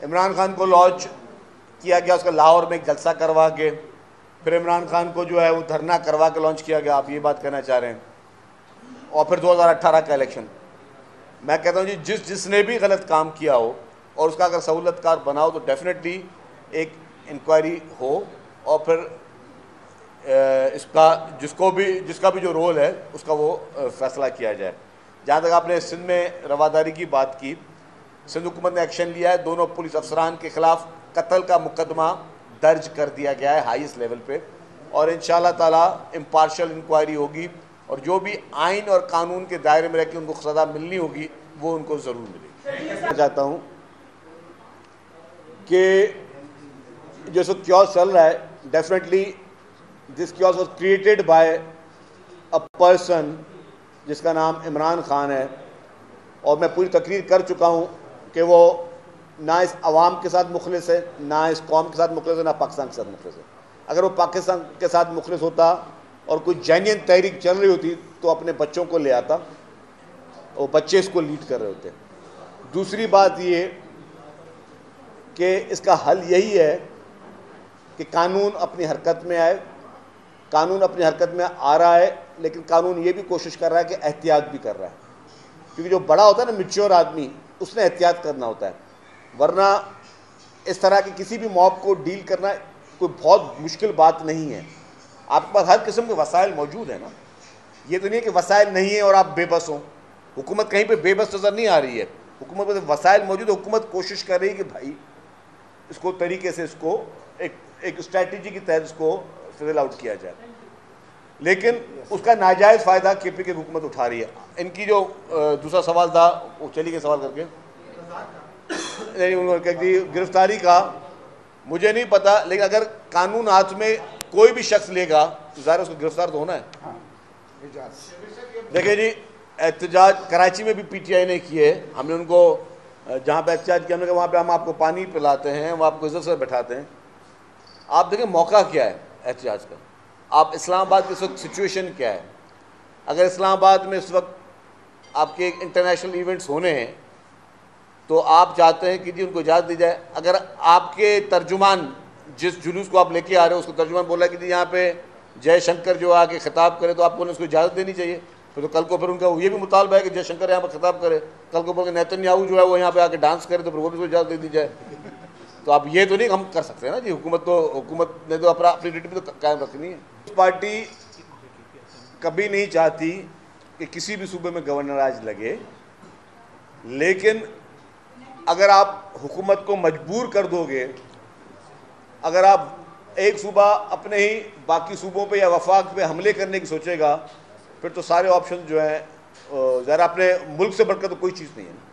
इमरान खान को लॉन्च किया गया, उसका लाहौर में एक जलसा करवा के, फिर इमरान खान को जो है वो धरना करवा के लॉन्च किया गया, आप ये बात कहना चाह रहे हैं। और फिर 2018 का इलेक्शन मैं कहता हूँ जी, जिस, जिसने भी गलत काम किया हो, और उसका अगर सहूलतकार बनाओ तो डेफिनेटली एक इंक्वायरी हो, और फिर इसका जिसको भी, जिसका भी जो रोल है, उसका वो फैसला किया जाए। जहाँ तक आपने सिंध में रवादारी की बात की सिंध हुकूमत ने एक्शन लिया है। दोनों पुलिस अफसरान के खिलाफ कत्ल का मुकदमा दर्ज कर दिया गया है हाईएस्ट लेवल पे। और इन ताला इम्पार्शल इंक्वायरी होगी और जो भी आइन और कानून के दायरे में रह के उनको सज़ा मिलनी होगी, वो उनको ज़रूर मिलेगी। चाहता हूँ कि जो सब क्योस चल रहा है definitely this chaos was created by a person जिसका नाम इमरान खान है। और मैं पूरी तकरीर कर चुका हूँ कि वो ना इस आवाम के साथ मुखलिस है, ना इस कौम के साथ मुखलिस है, ना पाकिस्तान के साथ मुखलिस है। अगर वो पाकिस्तान के साथ मुखलिस होता और कोई जैनियन तहरीक चल रही होती तो अपने बच्चों को ले आता और बच्चे इसको लीड कर रहे होते। दूसरी बात ये कि इसका हल यही है कि कानून अपनी हरकत में आए, कानून अपनी हरकत में आ रहा है, लेकिन कानून ये भी कोशिश कर रहा है कि एहतियात भी कर रहा है। क्योंकि जो बड़ा होता है ना मिच्योर आदमी उसने एहतियात करना होता है। वरना इस तरह की किसी भी मॉब को डील करना कोई बहुत मुश्किल बात नहीं है। आपके पास हर किस्म के वसाइल मौजूद है ना। ये तो नहीं है कि वसाइल नहीं है और आप बेबस हो। हुकूमत कहीं पे बेबस नज़र नहीं आ रही है। हुकूमत में वसाइल मौजूद है। हुकूमत कोशिश कर रही है कि भाई इसको तरीके से इसको एक एक स्ट्रैटेजी की तहत इसको फिजल आउट किया जाए। लेकिन उसका नाजायज़ फ़ायदा के पी की हुकूमत उठा रही है। इनकी जो दूसरा सवाल था वो चली गए सवाल करके। नहीं उन्होंने गिरफ्तारी का मुझे नहीं पता लेकिन अगर कानून हाथ में कोई भी शख्स लेगा तो ज़ाहिर उसको गिरफ़्तार तो होना है। हाँ, देखिए जी एहतजाज कराची में भी पीटीआई ने किए। हमने उनको जहाँ पे एहतजाज किया हमने कहा वहाँ पे हम आपको पानी पिलाते हैं वहाँ आपको इज़्ज़त से बैठाते हैं। आप देखें मौका क्या है एहतजाज का। आप इस्लामाबाद की इस वक्त सिचुएशन क्या है? अगर इस्लामाबाद में इस वक्त आपके एक इंटरनेशनल इवेंट्स होने हैं तो आप चाहते हैं कि जी उनको इजाज़त दी जाए। अगर आपके तर्जुमान, जिस जुलूस को आप लेके आ रहे हो, उसको तर्जुमान बोला कि जी यहाँ पे जयशंकर जो आके खिताब करे तो आपको उसको इजाज़त देनी चाहिए। फिर तो कल को फिर उनका ये भी मुतालबा है कि जयशंकर यहाँ पर खिताब करे। कल को बोल नैतन जो है वो यहाँ पे आके डांस करे तो फिर वो भी उसको इजाज़त दे दी जाए। तो आप ये तो नहीं, हम कर सकते ना जी, हुकूमत तो हुकूमत ने तो अपना, अपनी ड्यूटी तो कायम रखनी है। पार्टी कभी नहीं चाहती कि किसी भी सूबे में गवर्नर आज लगे, लेकिन अगर आप हुकूमत को मजबूर कर दोगे, अगर आप एक सूबा अपने ही बाकी सूबों पे या वफाक पे हमले करने की सोचेगा, फिर तो सारे ऑप्शन जो हैं ज़रा अपने मुल्क से बढ़कर तो कोई चीज़ नहीं है।